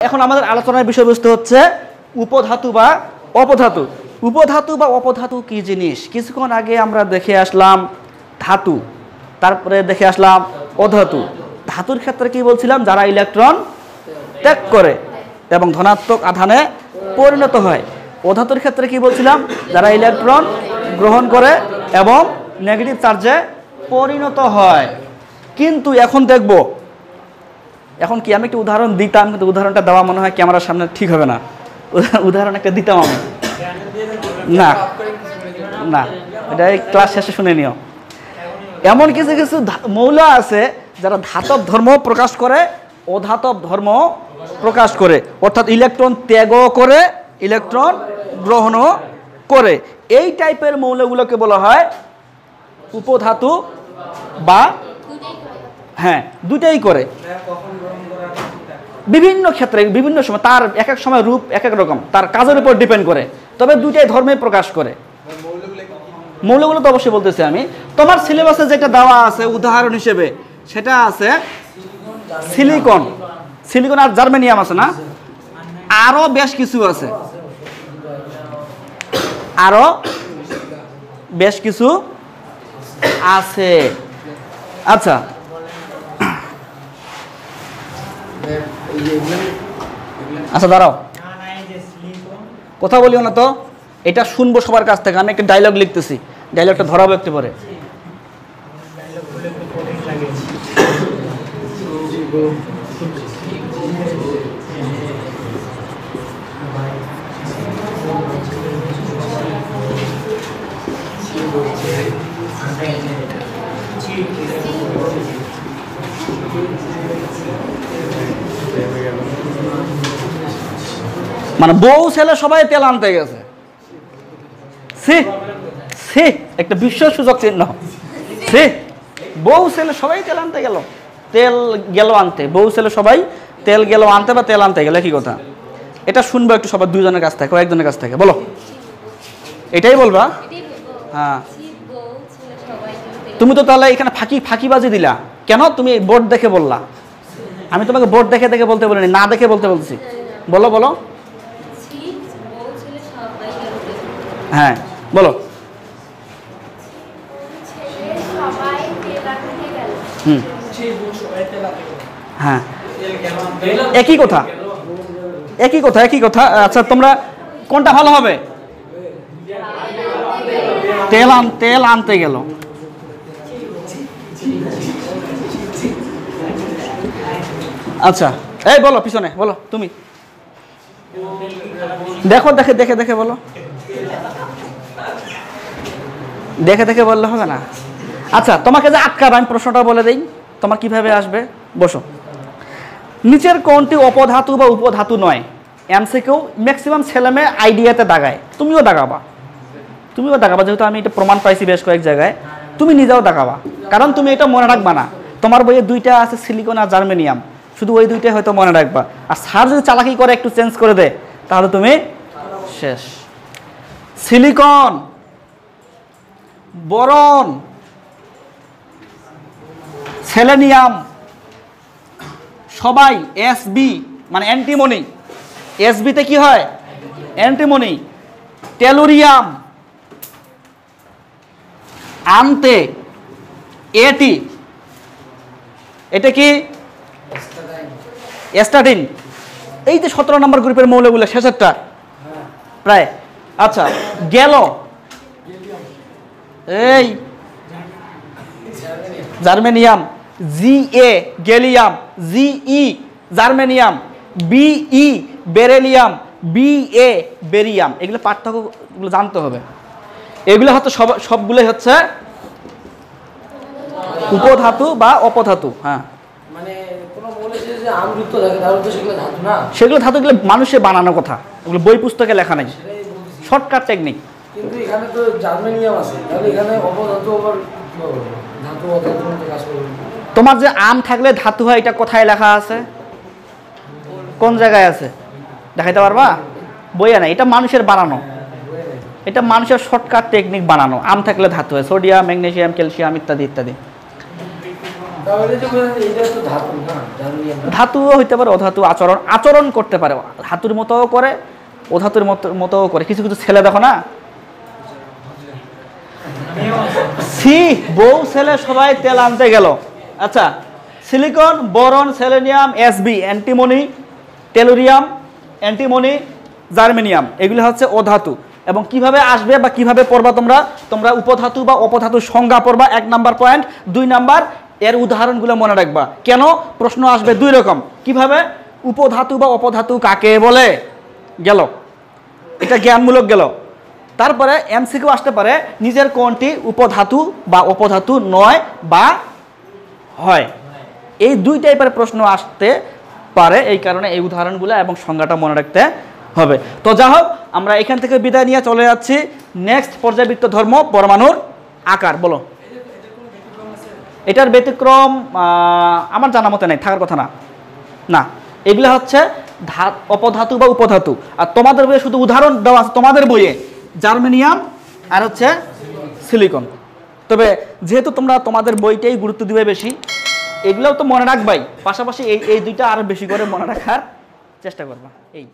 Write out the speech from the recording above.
এখন আমাদের আলোচনার বিষয়বস্তু হচ্ছে উপধাতু বা অপধাতু। উপধাতু বা অপধাতু কি জিনিস? কিছুক্ষণ আগে আমরা দেখে আসলাম ধাতু, তারপরে দেখে আসলাম অধাতু। ধাতুর ক্ষেত্রে কি বলছিলাম? যারা ইলেকট্রন ত্যাগ করে এবং ধনাত্মক আধানে পরিণত হয়। অধাতুর ক্ষেত্রে কি বলছিলাম? যারা ইলেকট্রন গ্রহণ করে এবং নেগেটিভ চার্জে পরিণত হয়। কিন্তু এখন দেখব এখন কি আমি একটা উদাহরণ দিতাম, কিন্তু উদাহরণটা দেওয়া মনে হয় ক্যামেরার সামনে ঠিক হবে না। উদাহরণ একটা দিতাম আমি। না। না। এটা ক্লাস শেষে শুনে নিও। এমন কিছু কিছু মৌল আছে যারা ধাতব ধর্ম প্রকাশ করে, অধাতব ধর্ম প্রকাশ করে। অর্থাৎ ইলেকট্রন ত্যাগও করে, ইলেকট্রন গ্রহণও করে। এই টাইপের মৌলগুলোকে বলা হয় উপধাতু বা হ্যাঁ দুটাই করে। বিভিন্ন ক্ষেত্রে, বিভিন্ন সময়, তার এক এক সময় রূপ এক এক রকম, তার কাজের উপর ডিপেন্ড করে। তবে দুটাই ধর্মে প্রকাশ করে। মৌলগুলো তো অবশ্যই বলতেছি আমি। তোমার সিলেবাসে যেটা দেওয়া আছে, উদাহরণ হিসেবে, সেটা আছে সিলিকন সিলিকন আর জার্মেনিয়াম আছে না? আরও বেশ কিছু আছে। আরও বেশ কিছু আছে। আচ্ছা আচ্ছা দাঁড়াও। কথা বলিও না তো। এটা শুনব সবার কাছ থেকে। আমি একটা ডায়লগ লিখতেছি। ডায়লগটা ধরাবো একটু পরে। মানে বউ ছেলে সবাই তেল আনতে গেছে। সে সে একটা বিশ্ব সুযোগ চিহ্ন। সে বউ ছেলে সবাই তেল আনতে গেল। তেল গেল আনতে বউ ছেলে সবাই তেল গেল আনতে বা তেল আনতে গেল কি কথা। এটা শুনব একটু সবার দুজনের কাছ থেকে কয়েকজনের কাছ থেকে বলো। এটাই বলবা? হ্যাঁ। তুমি তো তাহলে এখানে ফাঁকি ফাঁকিবাজি দিলা। কেন? তুমি বোর্ড দেখে বললা। আমি তোমাকে বোর্ড দেখে দেখে বলতে বলিনি না দেখে বলতে বলছি। বলো বলো। হ্যাঁ বলো। হুম। হ্যাঁ। একই কথা। একই কথা একই কথা। আচ্ছা তোমরা কোনটা ভালো হবে? তেল আন তেল আনতে গেল। আচ্ছা এই বলো, পিছনে, বলো, তুমি। দেখো, দেখে দেখে দেখে, বলো। দেখে দেখে বললে হবে না। আচ্ছা তোমাকে যে আটকাবে, আমি প্রশ্নটা বলে দিই। তোমার কীভাবে আসবে? বসো। নিচের কোনটি অপধাতু বা উপধাতু নয়। এমসিকেও ম্যাক্সিমাম ছেলেমেয়ে আইডিয়াতে দাগায়। তুমিও দাগাবা। তুমিও দাগাবা, যেহেতু আমি এটা প্রমাণ পাইছি বেশ কয়েক জায়গায়। তুমি নিজেও দাগাবা। কারণ তুমি এটা মনে রাখবা না। তোমার বইয়ে দুইটা আছে সিলিকন আর জার্মেনিয়াম শুধু ওই দুইটাই হয়তো মনে রাখবা। আর স্যার যদি চালাকি করে, একটু চেঞ্জ করে দেয়, তাহলে তুমি শেষ। সিলিকন বরন সেলেনিয়াম সবাই এসবি মানে অ্যান্টিমনি এসবিতে কি হয়? অ্যান্টিমনি টেলোরিয়াম আনতে এটি এটা কি? এস্টাডিন এই যে সতেরো নম্বর গ্রুপের মৌলগুলো শেষেরটা। প্রায়। আচ্ছা গেল। এই। Germanium. G A gallium. G E germanium. B E beryllium. B A barium. এগুলো পার্থক্যগুলো জানতে হবে। এগুলো হচ্ছে সব সবগুলোই হচ্ছে উপধাতু বা অপধাতু হ্যাঁ। মানে সেগুলো ধাতুগুলো মানুষের বানানো কথা। এগুলো বই পুস্তকে লেখা নেই। শর্টকাট টেকনিক কিন্তু এখানে তো জার্মেনিয়াম আছে। তাহলে এখানে অপধাতু আবার ধাতু কাজ করবে। তোমার যে আম থাকলে ধাতু হয় এটা কোথায় লেখা আছে? কোন জায়গায় আছে? দেখাইতে পারবা? বইয়া না এটা মানুষের বানানো। এটা মানুষের শর্টকাট টেকনিক বানানো। আম থাকলে ধাতু হয়। সোডিয়াম ম্যাগনেসিয়াম ক্যালসিয়াম ইত্যাদি ইত্যাদি। তাহলে যে বললেন, এইটা তো ধাতু না জার্মানিয়াম না। ধাতুও হইতে পারে অধাতু আচরণ। আচরণ করতে পারে। ধাতুর মতোও করে অধাতুর মতো মতোও করে। কিছু কিছু ছেলে দেখো না? সি বউ ছেলে সবাই তেল আনতে গেল। আচ্ছা silicon, boron, selenium SB antimony, tellurium, antimony, germanium, এগুলো হচ্ছে অধাতু এবং কীভাবে আসবে বা কীভাবে পড়বা তোমরা? তোমরা উপধাতু বা অপধাতু সংজ্ঞা পড়বা, এক নাম্বার পয়েন্ট। দুই নাম্বার, এর উদাহরণগুলো মনে রাখবা। কেন? প্রশ্ন আসবে দুই রকম। কীভাবে? উপধাতু বা অপধাতু কাকে বলে? গেল। এটা জ্ঞানমূলক গেল। তারপরে এমসিকিউ আসতে পারে, নিজের কোনটি উপধাতু বা অপধাতু নয় বা হয়। এই দুই টাইপের প্রশ্ন আসতে পারে এই কারণে এই উদাহরণগুলো এবং সংজ্ঞাটা মনে রাখতে হবে। তো যা হোক, আমরা এখান থেকে বিদায় নিয়ে চলে যাচ্ছি। নেক্সট পর্যাবৃত্ত ধর্ম, পরমাণুর আকার, বলো। এটার ব্যতিক্রম আমার জানা মতে নাই, থাকার কথা না। না, এগুলো হচ্ছে অপধাতু বা উপধাতু। আর তোমাদের বইয়ে শুধু উদাহরণ দেওয়া আছে তোমাদের বইয়ে। জার্মেনিয়াম আর হচ্ছে সিলিকন। তবে যেহেতু তোমরা তোমাদের বইটাই গুরুত্ব দিবে বেশি, এগুলোও তো মনে রাখবাই। পাশাপাশি এই এই দুইটা আরও বেশি করে মনে রাখার চেষ্টা করবা। এই।